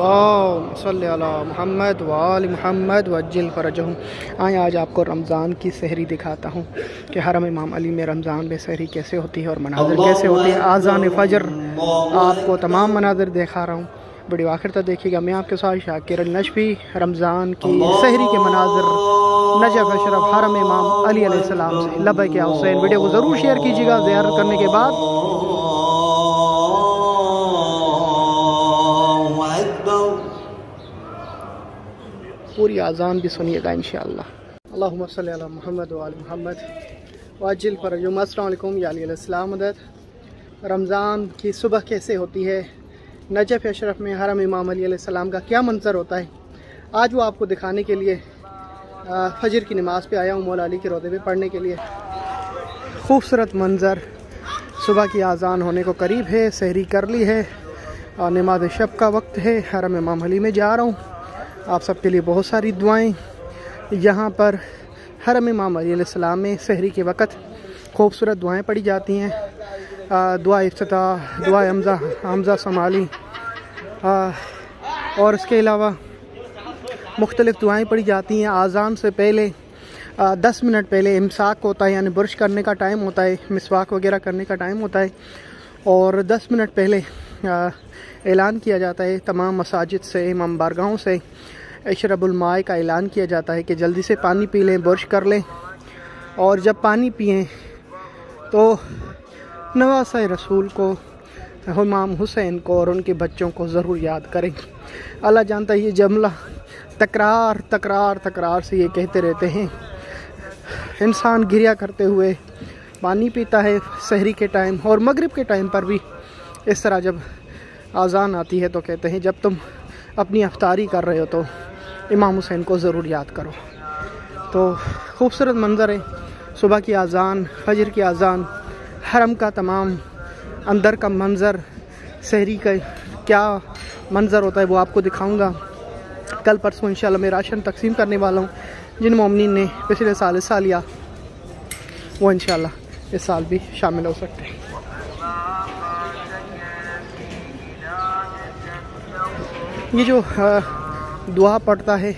اللہم صلی علی محمد وآل محمد وجل فرجہم۔ آئیں آج آپ کو رمضان کی سحری دکھاتا ہوں کہ حرم امام علی میں رمضان میں سحری کیسے ہوتی ہے اور مناظر کیسے ہوتی ہے آزان فجر آپ کو تمام مناظر دکھا رہا ہوں۔ ویڈیو آخر تک دیکھیے گا۔ میں آپ کے ساتھ شاکر النجفی رمضان کی سحری کے مناظر نجف اشرف حرم امام علی علیہ السلام سے۔ لبے کیا حسین ویڈیو کو ضرور شیئر کیجیے گا زیارت کرنے کے بعد۔ پوری آزان بھی سنیے گا انشاءاللہ۔ اللہم صلی علی محمد و آل محمد۔ واجل فرجم السلام علیکم، یا علیہ السلام مدد۔ رمضان کی صبح کیسے ہوتی ہے؟ نجف اشرف میں حرم امام علی علیہ السلام کا کیا منظر ہوتا ہے؟ آج وہ آپ کو دکھانے کے لیے فجر کی نماز پہ آیا ہوں، مولا علی کے روضے پہ پڑھنے کے لیے۔ خوبصورت منظر۔ صبح کی آزان ہونے کو قریب ہے، سحری کر لی ہے۔ اور نماز شب کا وقت ہے، حرم امام علی میں جا رہا ہوں۔ آپ سب کے لیے بہت ساری دعائیں۔ یہاں پر حرم امام علیہ السلام میں سحری کے وقت خوبصورت دعائیں پڑھی جاتی ہیں۔ دعا افتتاح، دعا حمزہ حمزہ سمالی۔ اور اس کے علاوہ مختلف دعائیں پڑھی جاتی ہیں۔ آزان سے پہلے دس منٹ پہلے امساک ہوتا ہے یعنی برش کرنے کا ٹائم ہوتا ہے، مسواک وغیرہ کرنے کا ٹائم ہوتا ہے۔ اور دس منٹ پہلے اعلان کیا جاتا ہے تمام مساجد سے، امام بارگاہوں سے۔ اشرب الماء کا اعلان کیا جاتا ہے کہ جلدی سے پانی پی لیں، برش کر لیں۔ اور جب پانی پئیں تو نواز رسول کو امام حسین کو اور ان کے بچوں کو ضرور یاد کریں۔ اللہ جانتا ہے یہ جملہ تکرار تکرار تکرار سے یہ کہتے رہتے ہیں۔ انسان گریا کرتے ہوئے پانی پیتا ہے سحری کے ٹائم اور مغرب کے ٹائم پر بھی۔ اس طرح جب آزان آتی ہے تو کہتے ہیں، جب تم اپنی افطاری کر رہے ہو تو امام حسین کو ضرور یاد کرو۔ تو خوبصورت منظر ہے۔ صبح کی آزان فجر کی آزان حرم کا تمام اندر کا منظر سحری کا کیا منظر ہوتا ہے وہ آپ کو دکھاؤں گا۔ کل پرسوں انشاءاللہ میں راشن تقسیم کرنے والا ہوں۔ جن مومنین نے پچھلے سال حصہ لیا، وہ انشاءاللہ اس سال بھی شامل ہو سکتے ہیں۔ یہ جو دعا پڑھتا ہے۔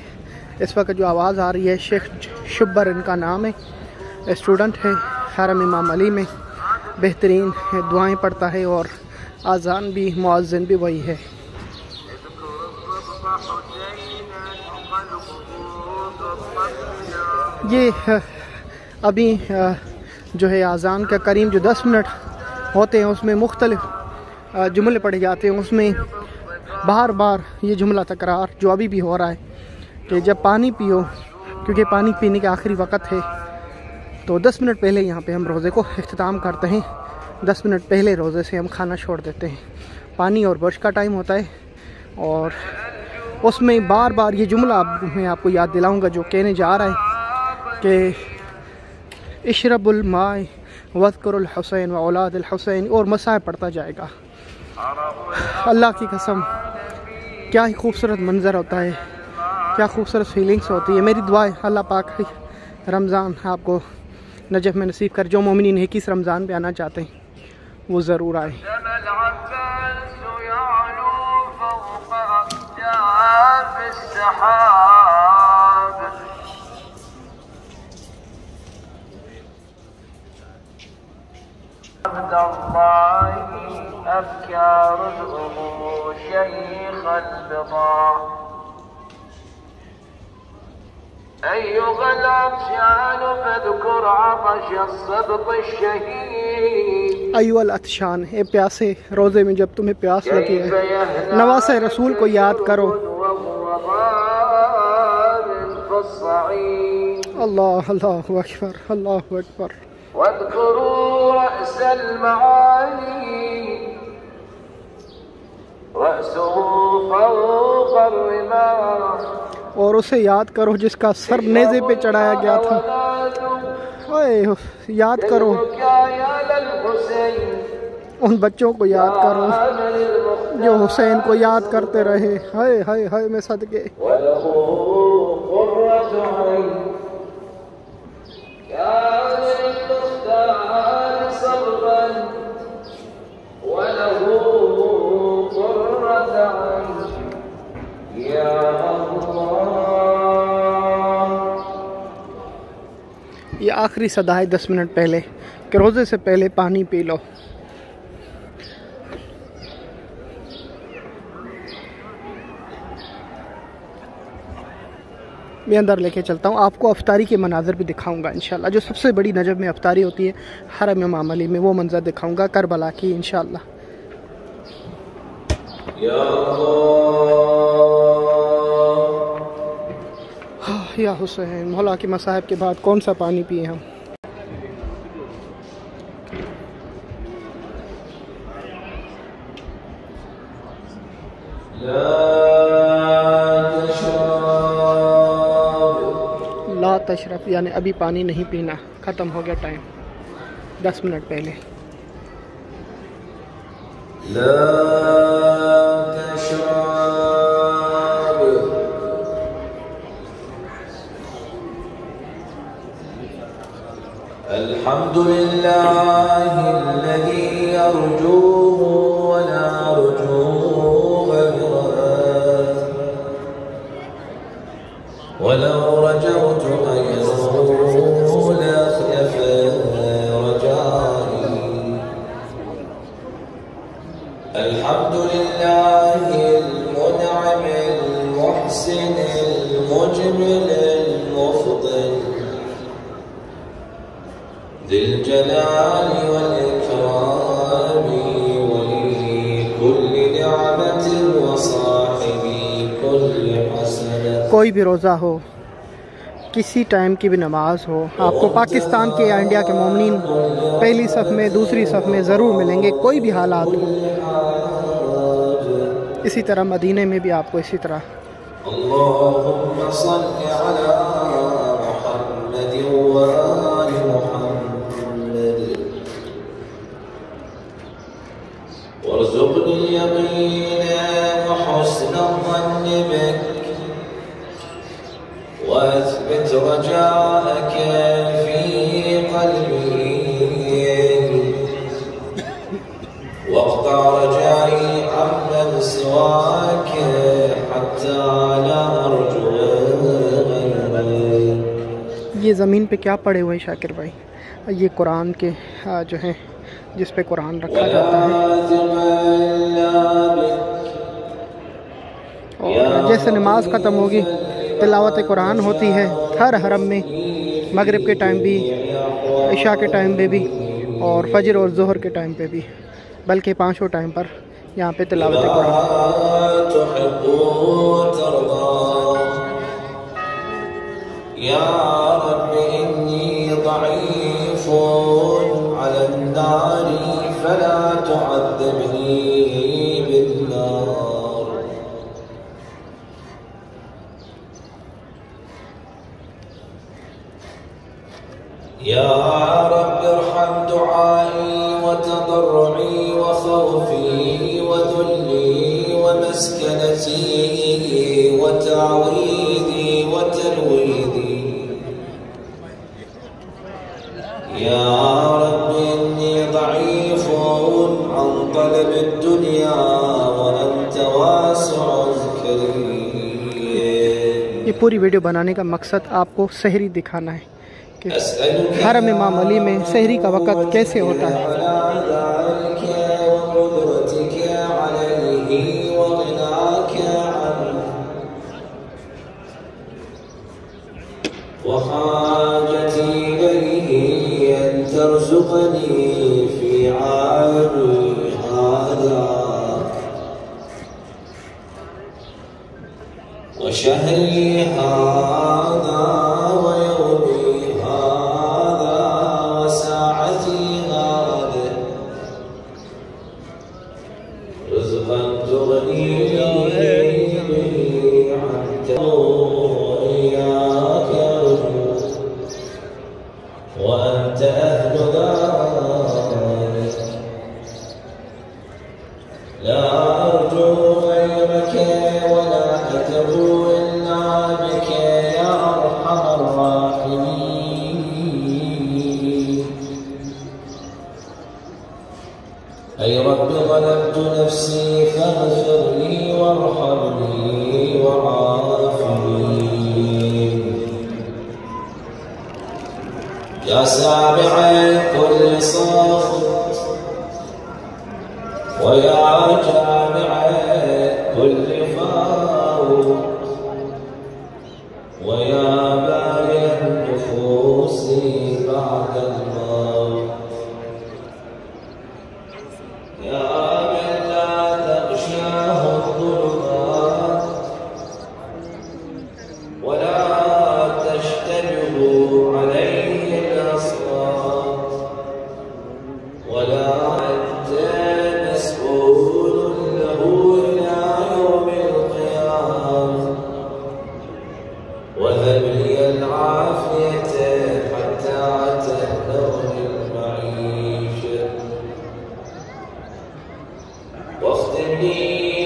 اس وقت جو آواز آ رہی ہے، شیخ شبر ان کا نام ہے۔ اسٹوڈنٹ ہے، حرم امام علی میں بہترین دعائیں پڑھتا ہے اور آزان بھی معذن بھی وہی ہے۔ یہ ابھی جو ہے آزان کا کریم جو دس منٹ ہوتے ہیں، اس میں مختلف جملے پڑھے جاتے ہیں۔ اس میں بار بار یہ جملہ تکرار جو ابھی بھی ہو رہا ہے کہ جب پانی پیو، کیونکہ پانی پینے کا آخری وقت ہے، تو دس منٹ پہلے یہاں پہ ہم روزے کو اختتام کرتے ہیں۔ دس منٹ پہلے روزے سے ہم کھانا چھوڑ دیتے ہیں۔ پانی اور برش کا ٹائم ہوتا ہے۔ اور اس میں بار بار یہ جملہ میں آپ کو یاد دلاؤں گا جو کہنے جا رہا ہے کہ اشرب الماء وذکر الحسین و اولاد الحسین اور مسائل پڑھتا جائے گا۔ اللہ کی قسم کیا ہی خوبصورت منظر ہوتا ہے، کیا خوبصورت فیلنگس ہوتی ہے۔ میری دعائیں اللہ پاک رمضان آپ کو نجف میں نصیب کر، جو مومنین کس رمضان پہ آنا چاہتے ہیں، وہ ضرور آئے۔ عبد الله أفكار الأمور شيخ البضاع أيها العطشان فاذكر عطش الصدق الشهيد. ایو الاتشان اے پیاسے روزے میں جب تمہیں پیاس لگی ہے نواز رسول کو یاد کرو. اللہ اللہ اکبر اللہ اکبر واذكروا رأس المعالي رأسه فوق الرماح. اور اسے یاد کرو جس کا سر نیزے پہ چڑھایا گیا تھا۔ یاد کرو۔ ان بچوں کو یاد کرو۔ جو حسین کو یاد کرتے رہے۔ ہائے ہائے ہائے میں صدقے۔ یہ آخری صدا ہے دس منٹ پہلے کہ روزے سے پہلے پانی پی لو۔ میں اندر لے کے چلتا ہوں۔ آپ کو افطاری کے مناظر بھی دکھاؤں گا انشاءاللہ۔ جو سب سے بڑی نجب میں افطاری ہوتی ہے حرم معاملی میں وہ منظر دکھاؤں گا۔ کربلا کی انشاءاللہ۔ یا حسین مولا کے مصاحب کے بعد کون سا پانی پیے ہم؟ لا تشرف یعنی ابھی پانی نہیں پینا، ختم ہو گیا ٹائم۔ دس منٹ پہلے۔ الحمد لله الذي يرجوه کوئی بھی روزہ ہو، کسی ٹائم کی بھی نماز ہو، آپ کو پاکستان کے یا انڈیا کے مومنین پہلی صف میں، دوسری صف میں ضرور ملیں گے، کوئی بھی حالات ہو۔ اسی طرح مدینہ میں بھی آپ کو اسی طرح۔ اللہم صل علی محمد محمد یہ زمین پہ کیا پڑے ہوئے ہیں شاکر بھائی؟ یہ قرآن کے جو ہیں، جس پہ قرآن رکھا جاتا ہے۔ اور جیسے نماز ختم ہوگی، تلاوت قرآن ہوتی ہے ہر حرم میں، مغرب کے ٹائم بھی، عشاء کے ٹائم پہ بھی، اور فجر اور ظہر کے ٹائم پہ بھی، بلکہ پانچوں ٹائم پر یہاں پہ تلاوت قرآن۔ يا رب إني ضعيف على النار فلا تعذبني. یہ ویڈیو بنانے کا مقصد آپ کو سحری دکھانا ہے کہ حرم امام علی میں سحری کا وقت کیسے ہوتا ہے؟ وحاجتي إليه أن ترزقني في عامي هذا. وشهرها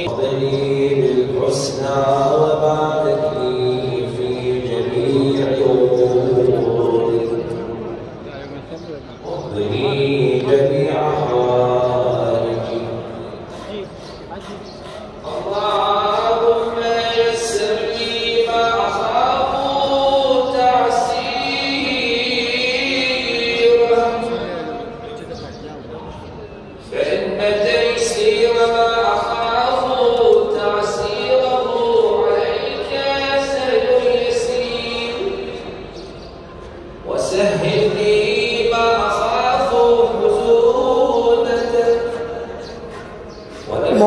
وقني بالحسنى وبارك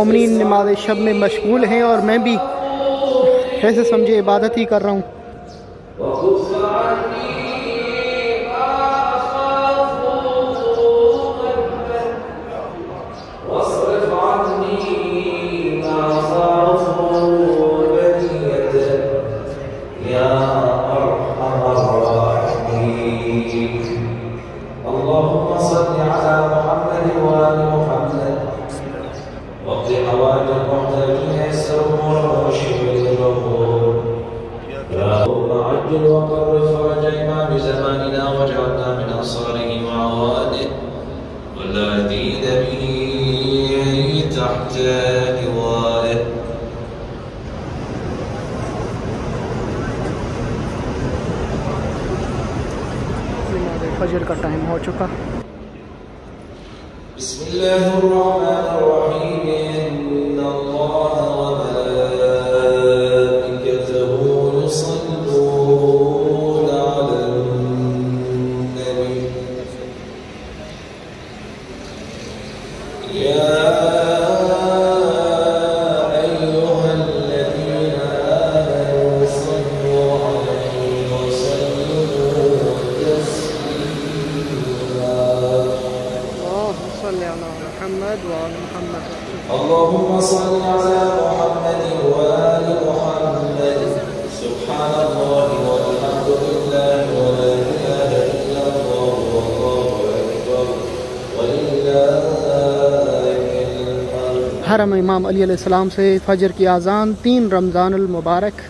مومنین نماز شب میں مشغول ہیں اور میں بھی ایسے سمجھے عبادت ہی کر رہا ہوں۔ البر فرج إمام زماننا وجعلنا من أنصاره وعواده والذين به تحت لوائه بسم الله الرحمن الرحيم. إن الله محترم امام علی علیہ السلام سے فجر کی آزان تین رمضان المبارک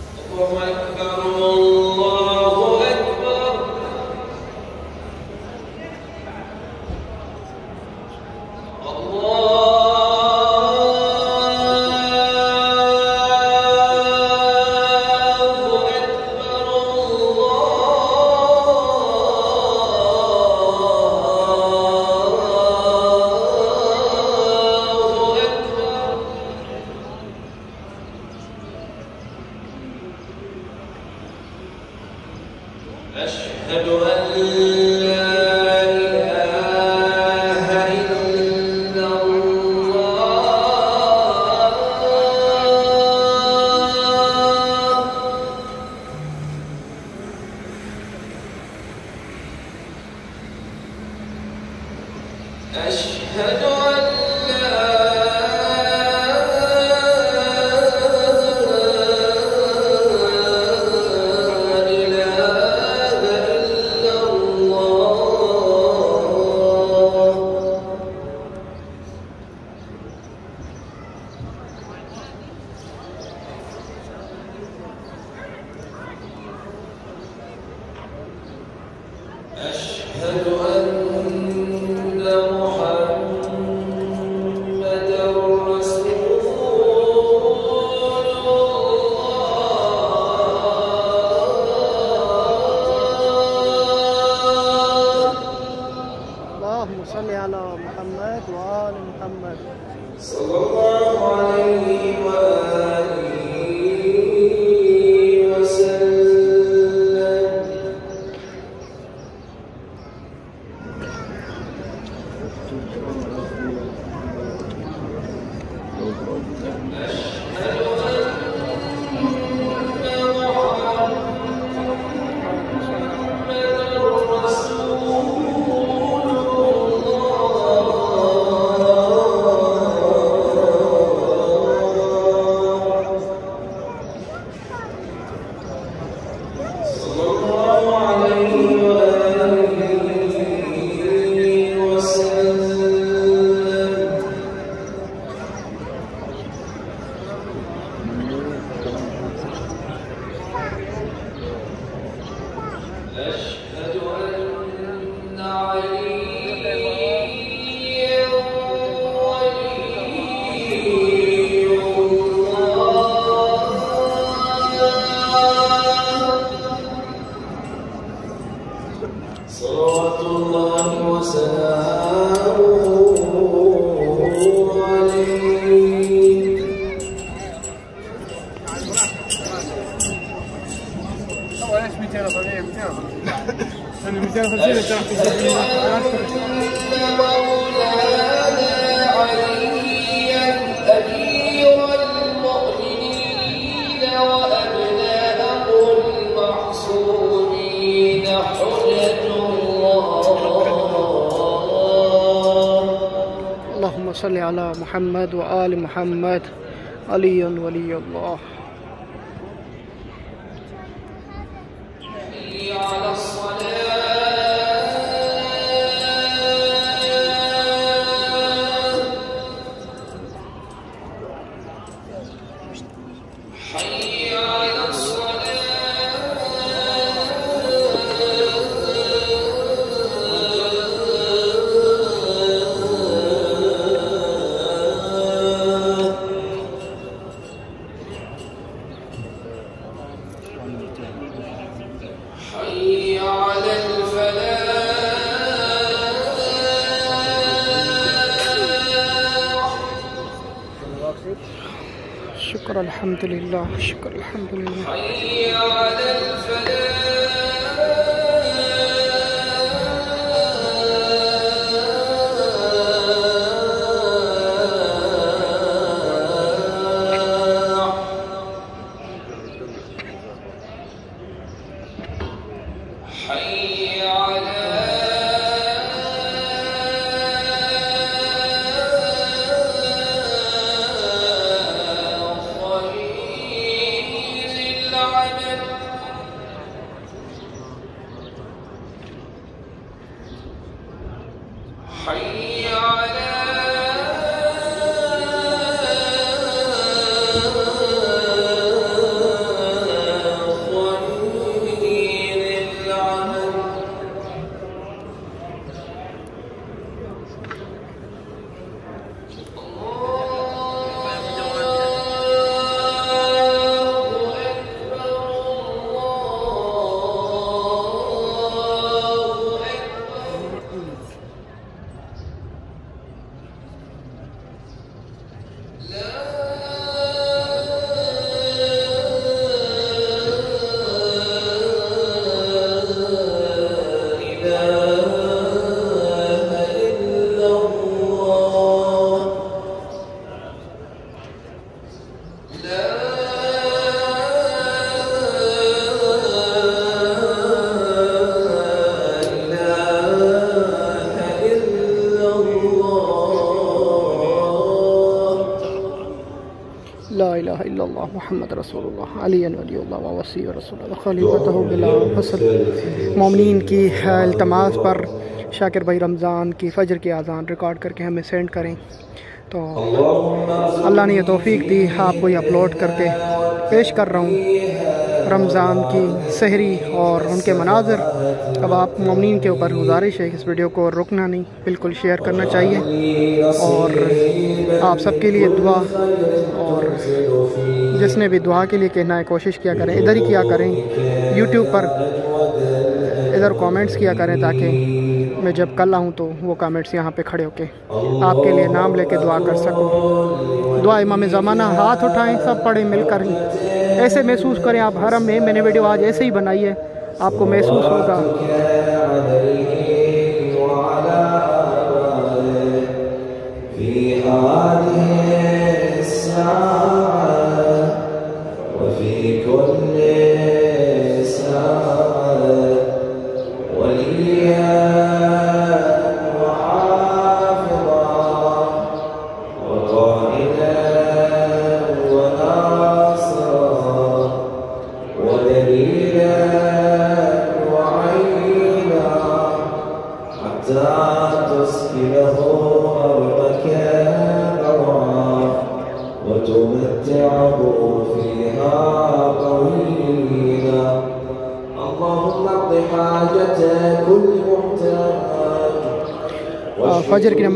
As you head. Peygamber. Sallallahu صل على محمد وآل محمد. علي ولي الله. الشكر الحمد لله. محمد رسول اللہ، علی ولی اللہ وسیع رسول اللہ خلیفتہ بلا حسن مومنین کی التماس پر شاکر بھائی رمضان کی فجر کی آزان ریکارڈ کر کے ہمیں سینڈ کریں۔ تو اللہ نے یہ توفیق دی، آپ کو یہ اپلوڈ کر کے پیش کر رہا ہوں۔ رمضان کی سحری اور ان کے مناظر اب آپ مومنین کے اوپر گزارش ہے کہ اس ویڈیو کو رکنا نہیں، بالکل شیئر کرنا چاہیے۔ اور آپ سب کے لیے دعا، اور جس نے بھی دعا کے لیے کہنا ہے، کوشش کیا کریں، ادھر ہی کیا کریں۔ یوٹیوب پر ادھر کامنٹس کیا کریں تاکہ میں جب کل آؤں تو وہ کامنٹس یہاں پہ کھڑے ہو کے آپ کے لیے نام لے کے دعا کر سکوں۔ دعا امام زمانہ، ہاتھ اٹھائیں، سب پڑھیں، مل کر ہی۔ ایسے محسوس کریں آپ، حرم میں میں نے ویڈیو آج ایسے ہی بنائی ہے۔ آپ کو محسوس ہوگا۔ في هذه الساعة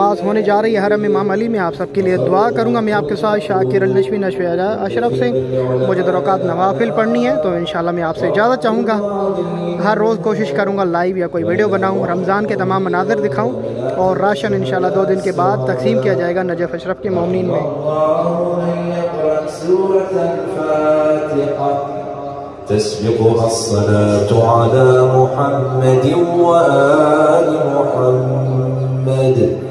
نماز ہونے جا رہی ہے حرم امام علی میں آپ سب کے لیے دعا کروں گا۔ میں آپ کے ساتھ شاکر النشوی نشوی اشرف سے مجھے دروقات نوافل پڑھنی ہے، تو انشاءاللہ میں آپ سے اجازت چاہوں گا۔ ہر روز کوشش کروں گا لائیو یا کوئی ویڈیو بناؤں، رمضان کے تمام مناظر دکھاؤں، اور راشن انشاءاللہ دو دن کے بعد تقسیم کیا جائے گا نجف اشرف کے مومنین میں۔ تسبقها الصلاة على محمد وآل محمد۔